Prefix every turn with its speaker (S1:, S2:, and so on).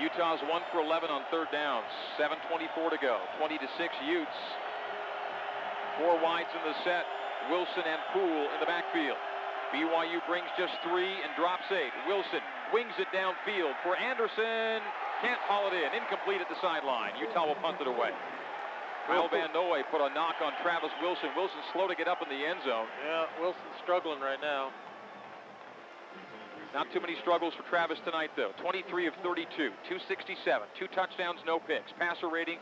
S1: Utah's 1 for 11 on third downs. 7.24 to go. 20 to 6 Utes. Four wides in the set. Wilson and Poole in the backfield. BYU brings just three and drops eight. Wilson wings it downfield for Anderson. Can't haul it in. Incomplete at the sideline. Utah will punt it away. Kyle Van Noy put a knock on Travis Wilson. Wilson slow to get up in the end zone.
S2: Yeah, Wilson's struggling right now.
S1: Not too many struggles for Travis tonight, though. 23 of 32, 267, two touchdowns, no picks. Passer rating